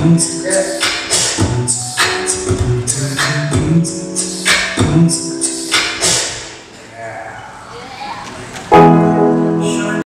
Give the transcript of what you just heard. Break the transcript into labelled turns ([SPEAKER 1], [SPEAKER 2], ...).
[SPEAKER 1] Yes.